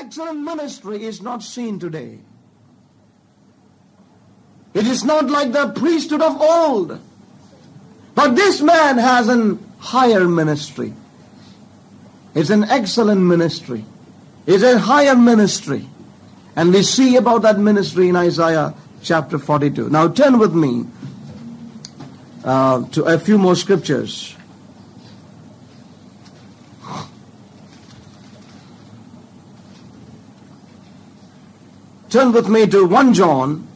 excellent ministry is not seen today. It is not like the priesthood of old. But this man has an higher ministry. It's an excellent ministry. It's a higher ministry. And we see about that ministry in Isaiah chapter 42. Now turn with me uh, to a few more scriptures. Turn with me to 1 John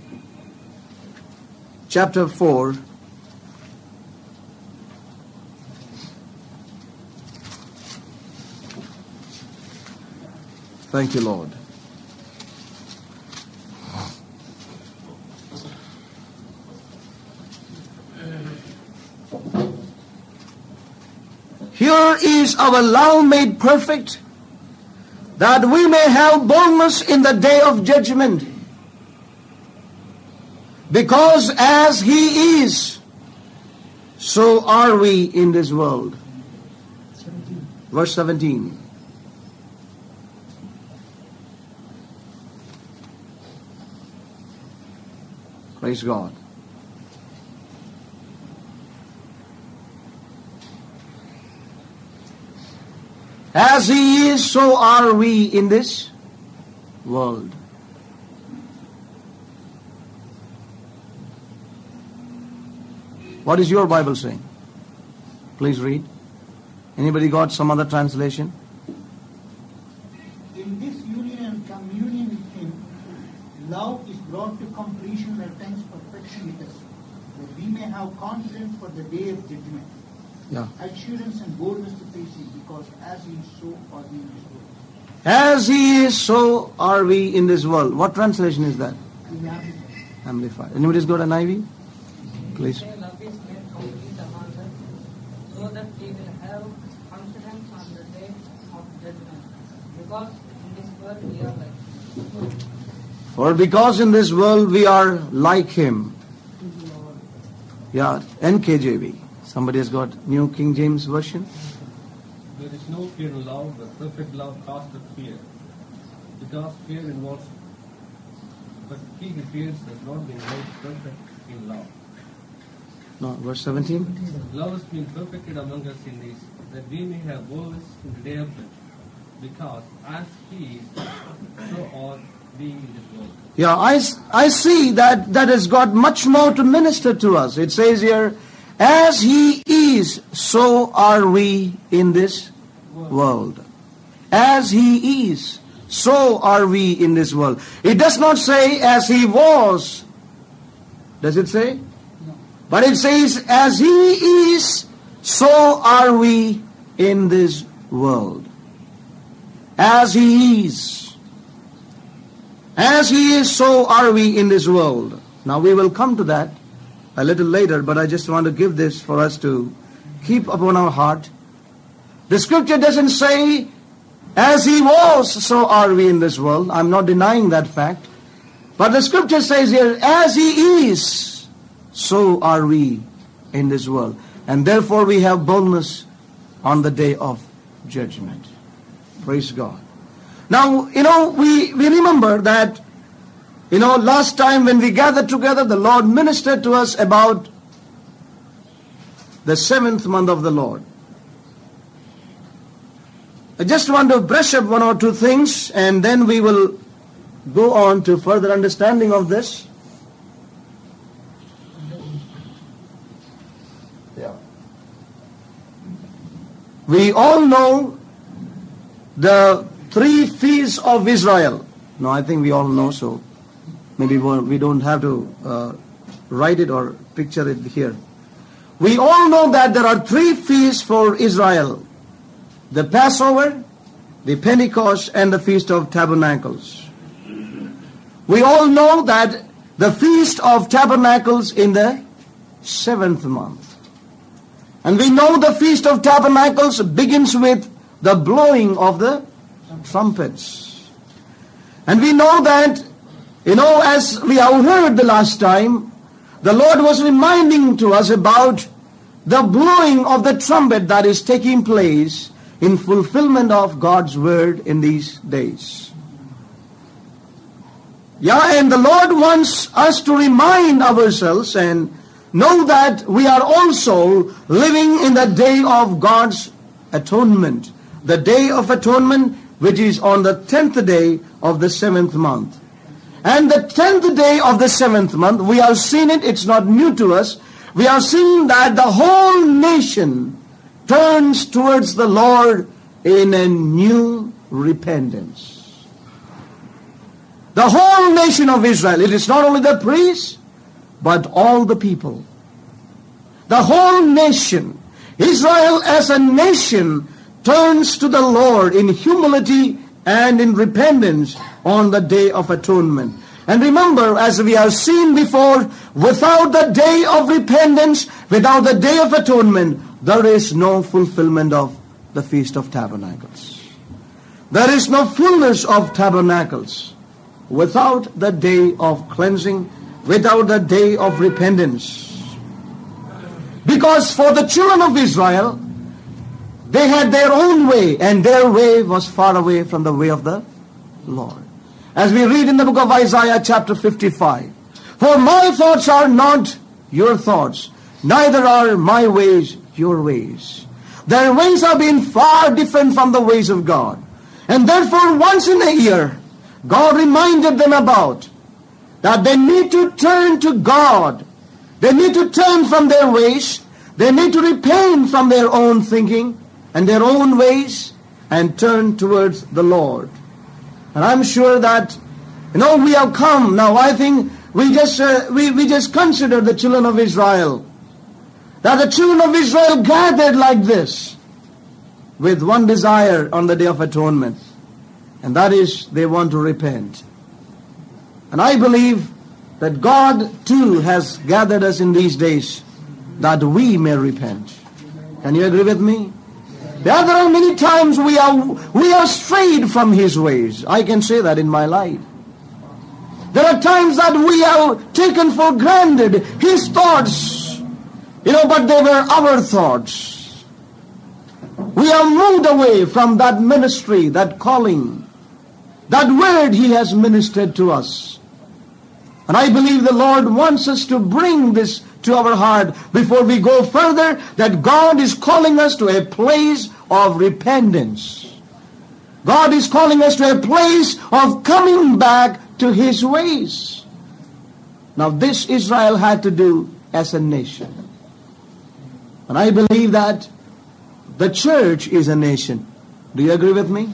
chapter 4. Thank you, Lord. Here is our love made perfect, that we may have boldness in the day of judgment. Because as He is, so are we in this world. Verse 17. Praise God. As He is, so are we in this world. What is your Bible saying? Please read. Anybody got some other translation? In this union and communion with Him, love is brought to completion and attains perfection with us, that we may have confidence for the day of judgment, Yeah. assurance and boldness to face Him, because as He is, so are we in this world. As He is, so are we in this world. What translation is that? We. Amplified. Anybody's got an NIV? Please. Say love is made complete among us, so that we will have confidence on the day of judgment. Because in this world we are like For because in this world we are like Him. Yeah, NKJV. Somebody has got New King James Version. There is no fear in love, but perfect love casteth fear. Because fear involves, but he who fears has not been made perfect in love. No, verse 17. Love has been perfected among us in this, that we may have boldness in the day of judgment. Because as he is, so are we in this world. Yeah, I, I see that that has got much more to minister to us. It says here, as He is, so are we in this world. As He is, so are we in this world. It does not say as He was. Does it say? No. But it says, as He is, so are we in this world. As He is. As He is, so are we in this world. Now we will come to that a little later, but I just want to give this for us to keep upon our heart. The scripture doesn't say, as He was, so are we in this world. I'm not denying that fact. But the scripture says here, as He is, so are we in this world. And therefore we have boldness on the day of judgment. Praise God. Now, you know, we, we remember that, you know, last time when we gathered together, the Lord ministered to us about the seventh month of the Lord. I just want to brush up one or two things and then we will go on to further understanding of this. Yeah. We all know the three feasts of Israel. No, I think we all know, so maybe we don't have to uh, write it or picture it here. We all know that there are three feasts for Israel the Passover, the Pentecost, and the Feast of Tabernacles. We all know that the Feast of Tabernacles in the seventh month. And we know the Feast of Tabernacles begins with the blowing of the trumpets. And we know that, you know, as we heard the last time, the Lord was reminding to us about the blowing of the trumpet that is taking place in fulfillment of God's word in these days. Yeah, and the Lord wants us to remind ourselves and know that we are also living in the day of God's atonement. The day of atonement, which is on the tenth day of the seventh month. And the tenth day of the seventh month, we have seen it, it's not new to us. We have seen that the whole nation turns towards the Lord in a new repentance. The whole nation of Israel, it is not only the priests, but all the people. The whole nation, Israel as a nation, turns to the Lord in humility and in repentance on the day of atonement. And remember, as we have seen before, without the day of repentance, without the day of atonement, there is no fulfillment of the Feast of Tabernacles. There is no fullness of tabernacles without the day of cleansing, without the day of repentance. Because for the children of Israel, they had their own way, and their way was far away from the way of the Lord. As we read in the book of Isaiah chapter 55, For my thoughts are not your thoughts, neither are my ways your ways. Their ways have been far different from the ways of God. And therefore, once in a year, God reminded them about that they need to turn to God. They need to turn from their ways. They need to repent from their own thinking and their own ways and turn towards the Lord. And I'm sure that, you know, we have come. Now, I think we just, uh, we, we just consider the children of Israel. That the children of Israel gathered like this with one desire on the Day of Atonement. And that is they want to repent. And I believe that God too has gathered us in these days that we may repent. Can you agree with me? There are many times we are we are strayed from His ways. I can say that in my life. There are times that we have taken for granted His thoughts, you know, but they were our thoughts. We have moved away from that ministry, that calling, that word He has ministered to us. And I believe the Lord wants us to bring this to our heart before we go further that God is calling us to a place of repentance. God is calling us to a place of coming back to His ways. Now this Israel had to do as a nation. And I believe that the church is a nation. Do you agree with me?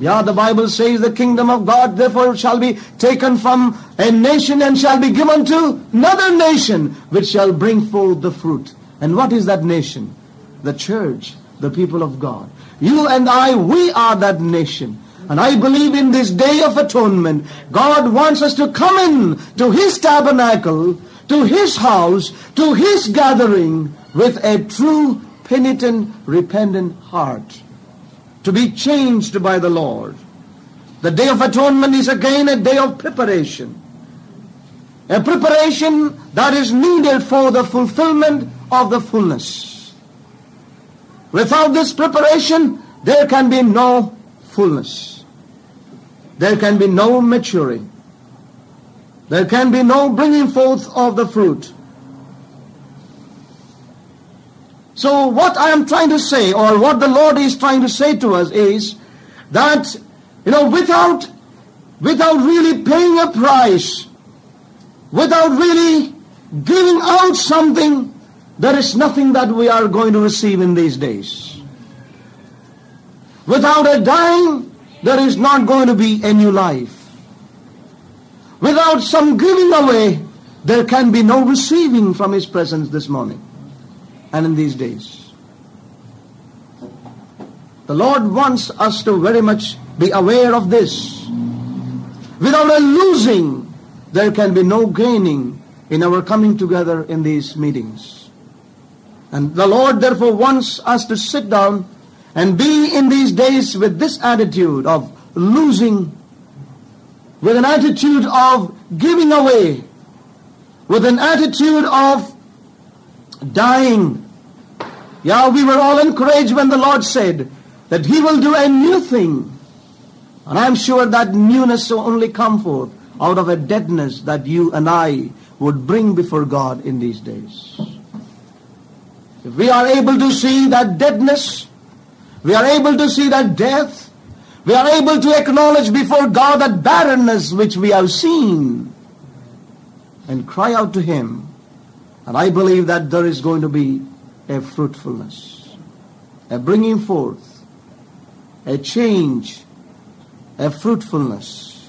Yeah, the Bible says the kingdom of God therefore shall be taken from a nation and shall be given to another nation which shall bring forth the fruit. And what is that nation? The church, the people of God. You and I, we are that nation. And I believe in this day of atonement, God wants us to come in to His tabernacle, to His house, to His gathering with a true, penitent, repentant heart to be changed by the Lord. The Day of Atonement is again a day of preparation. A preparation that is needed for the fulfillment of the fullness. Without this preparation, there can be no fullness. There can be no maturing. There can be no bringing forth of the fruit. So what I am trying to say, or what the Lord is trying to say to us is that, you know, without, without really paying a price, without really giving out something, there is nothing that we are going to receive in these days. Without a dying, there is not going to be a new life. Without some giving away, there can be no receiving from His presence this morning and in these days. The Lord wants us to very much be aware of this. Without a losing, there can be no gaining in our coming together in these meetings. And the Lord therefore wants us to sit down and be in these days with this attitude of losing, with an attitude of giving away, with an attitude of dying. Yeah, we were all encouraged when the Lord said that He will do a new thing. And I'm sure that newness will only come forth out of a deadness that you and I would bring before God in these days. We are able to see that deadness, we are able to see that death, we are able to acknowledge before God that barrenness which we have seen and cry out to Him. And I believe that there is going to be a fruitfulness, a bringing forth, a change, a fruitfulness.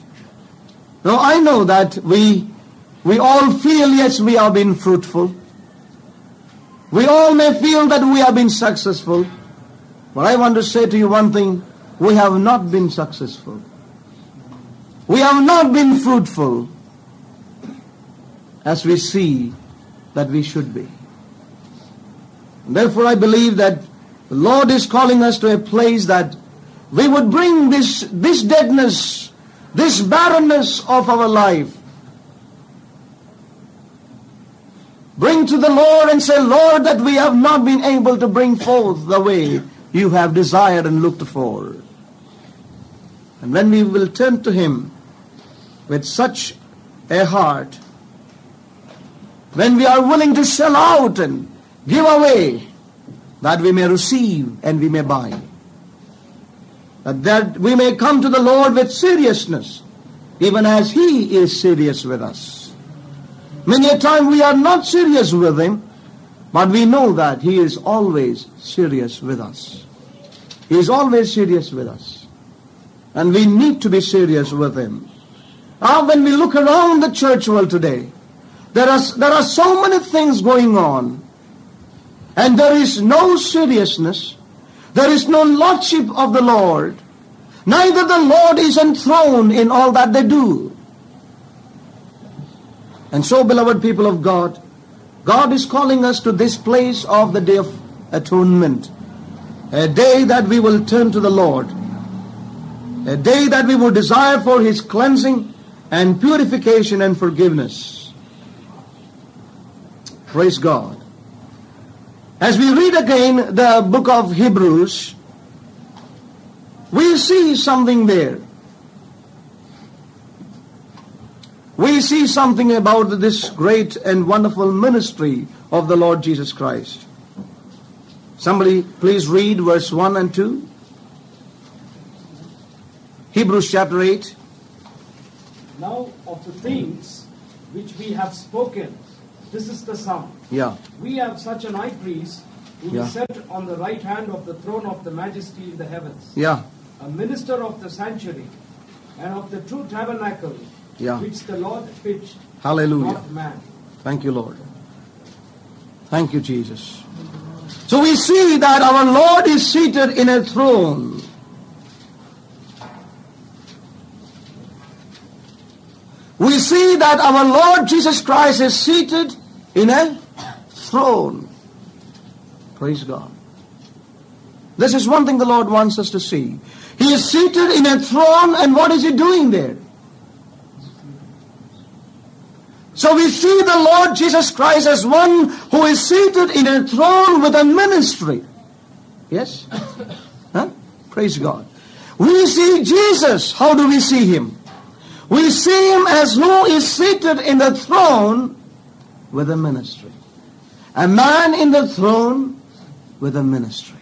Now I know that we we all feel yes we have been fruitful. We all may feel that we have been successful. But I want to say to you one thing, we have not been successful. We have not been fruitful as we see that we should be. And therefore I believe that the Lord is calling us to a place that we would bring this, this deadness, this barrenness of our life, bring to the Lord and say, Lord, that we have not been able to bring forth the way you have desired and looked for. And when we will turn to Him with such a heart, when we are willing to sell out and give away, that we may receive and we may buy. That, that we may come to the Lord with seriousness, even as He is serious with us. Many a time we are not serious with Him, but we know that He is always serious with us. He is always serious with us. And we need to be serious with Him. Now when we look around the church world today, there are, there are so many things going on, and there is no seriousness, there is no lordship of the Lord, neither the Lord is enthroned in all that they do. And so, beloved people of God, God is calling us to this place of the day of atonement, a day that we will turn to the Lord, a day that we will desire for His cleansing and purification and forgiveness. Praise God. As we read again the book of Hebrews, we see something there. We see something about this great and wonderful ministry of the Lord Jesus Christ. Somebody please read verse 1 and 2. Hebrews chapter 8. Now of the things which we have spoken, this is the sum. Yeah. We have such an high priest who Yeah. is set on the right hand of the throne of the majesty in the heavens, Yeah. a minister of the sanctuary and of the true tabernacle Yeah. which the Lord pitched, Hallelujah. Thank you, Lord. Thank you, Jesus. So we see that our Lord is seated in a throne. We see that our Lord Jesus Christ is seated in a throne. Praise God. This is one thing the Lord wants us to see. He is seated in a throne, and what is he doing there? So we see the Lord Jesus Christ as one who is seated in a throne with a ministry. Yes? Huh? Praise God. We see Jesus. How do we see him? We see him as who is seated in the throne with a ministry. A man in the throne with a ministry.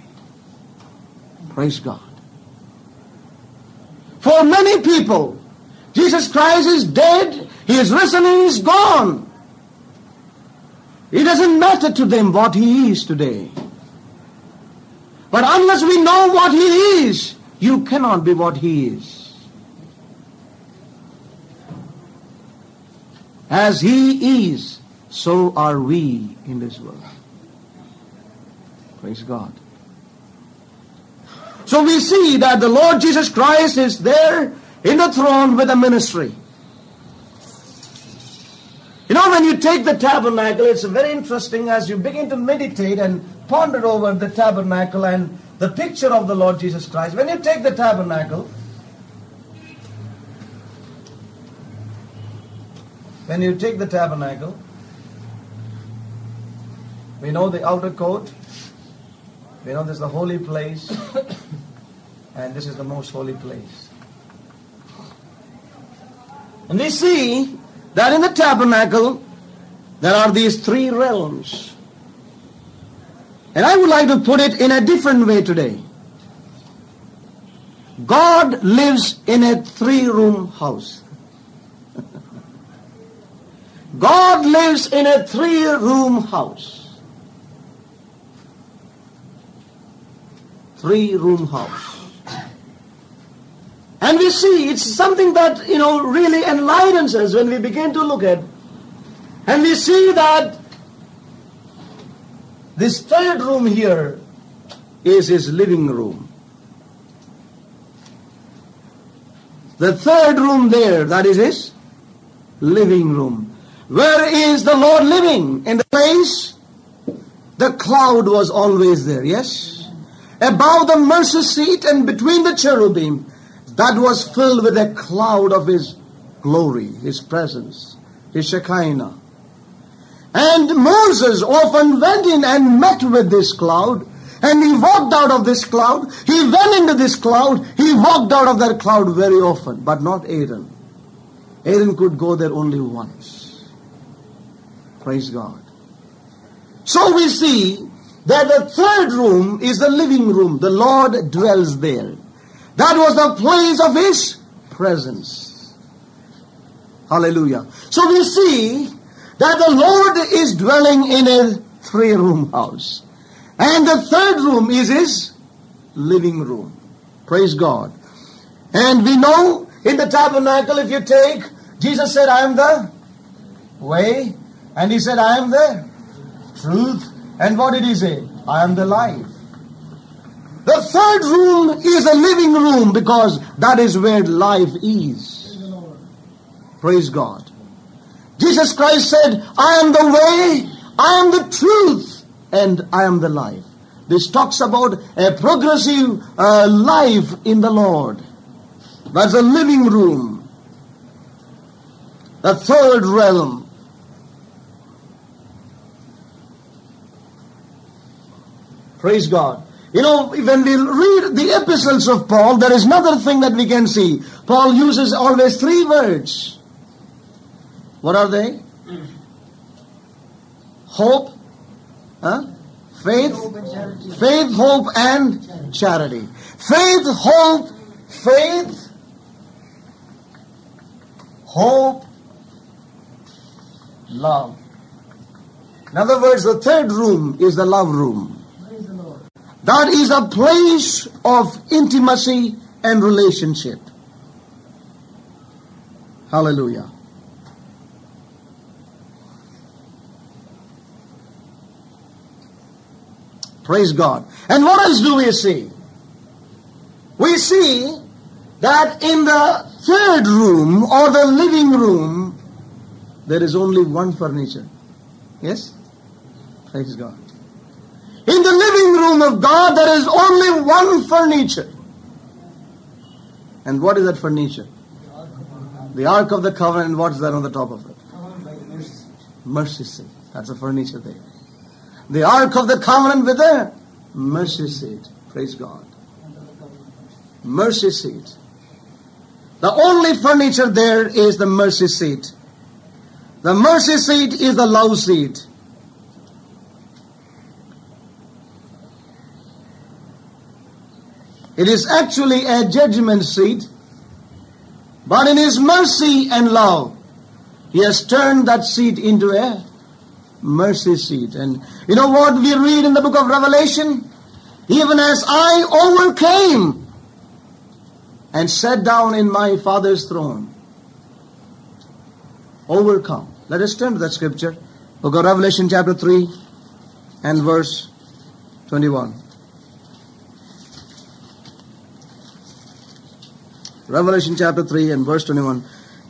Praise God. For many people, Jesus Christ is dead, He is risen, and He is gone. It doesn't matter to them what He is today. But unless we know what He is, you cannot be what He is. As He is, so are we in this world. Praise God. So we see that the Lord Jesus Christ is there in the throne with a ministry. You know, when you take the tabernacle, it's very interesting as you begin to meditate and ponder over the tabernacle and the picture of the Lord Jesus Christ. When you take the tabernacle, when you take the tabernacle, we know the outer court, we know this is the holy place, and this is the most holy place. And we see that in the tabernacle there are these three realms. And I would like to put it in a different way today. God lives in a three room house. God lives in a three room house. Three room house. And we see it's something that, you know, really enlightens us when we begin to look at. And we see that this third room here is his living room. The third room there, that is his living room. Where is the Lord living? In the place? The cloud was always there, yes? Above the mercy seat and between the cherubim, that was filled with a cloud of his glory, his presence, his Shekinah. And Moses often went in and met with this cloud, and he walked out of this cloud. He went into this cloud. He walked out of that cloud very often, but not Aaron. Aaron could go there only once. Praise God. So we see that the third room is the living room. The Lord dwells there. That was the place of His presence. Hallelujah. So we see that the Lord is dwelling in a three room house. And the third room is His living room. Praise God. And we know in the tabernacle, if you take, Jesus said, I am the way. And He said, I am the truth. And what did He say? I am the life. The third room is a living room because that is where life is. Praise God. Jesus Christ said, I am the way, I am the truth, and I am the life. This talks about a progressive uh, life in the Lord. That's a living room. The third realm. Praise God. You know, when we read the epistles of Paul, there is another thing that we can see. Paul uses always three words. What are they? Hope, huh? faith, faith, hope, and charity. Faith, hope, faith, hope, love. In other words, the third room is the love room. That is a place of intimacy and relationship. Hallelujah. Praise God. And what else do we see? We see that in the third room or the living room, there is only one furniture. Yes? Praise God. In the living room of God, there is only one furniture. And what is that furniture? The Ark of the Covenant, what is that on the top of it? Mercy seat. That's the furniture there. The Ark of the Covenant with a mercy seat. Praise God. Mercy seat. The only furniture there is the mercy seat. The mercy seat is the love seat. It is actually a judgment seat, but in His mercy and love, He has turned that seat into a mercy seat. And you know what we read in the book of Revelation? Even as I overcame and sat down in my Father's throne. Overcome. Let us turn to that scripture. Book of Revelation, chapter 3 and verse 21. Revelation chapter 3 and verse 21.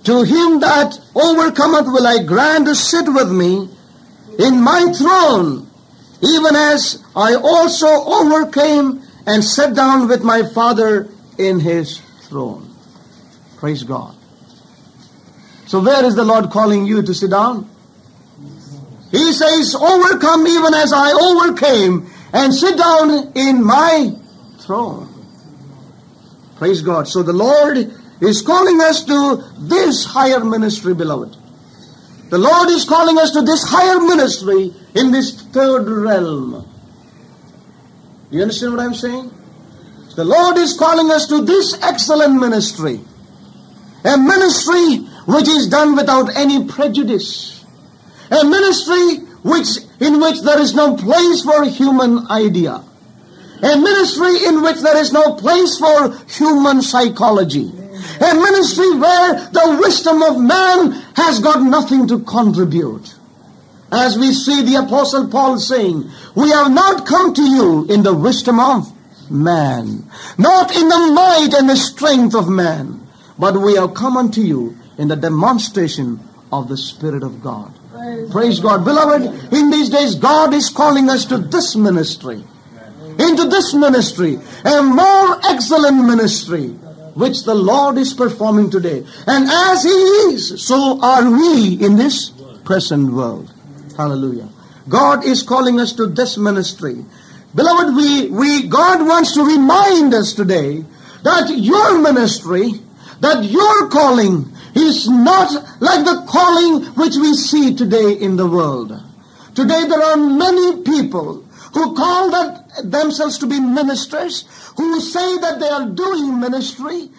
To him that overcometh will I grant to sit with me in my throne, even as I also overcame and sat down with my Father in his throne. Praise God. So where is the Lord calling you to sit down? He says, overcome even as I overcame and sit down in my throne. Praise God. So the Lord is calling us to this higher ministry, beloved. The Lord is calling us to this higher ministry in this third realm. You understand what I'm saying? The Lord is calling us to this excellent ministry. A ministry which is done without any prejudice. A ministry which, in which there is no place for human idea. A ministry in which there is no place for human psychology. A ministry where the wisdom of man has got nothing to contribute. As we see the apostle Paul saying, we have not come to you in the wisdom of man, not in the might and the strength of man, but we have come unto you in the demonstration of the Spirit of God. Praise God. Beloved, in these days, God is calling us to this ministry. Into this ministry, a more excellent ministry, which the Lord is performing today. And as He is, so are we in this present world. Hallelujah. God is calling us to this ministry. Beloved, we, we, God wants to remind us today that your ministry, that your calling is not like the calling which we see today in the world. Today there are many people who call that themselves to be ministers, who say that they are doing ministry.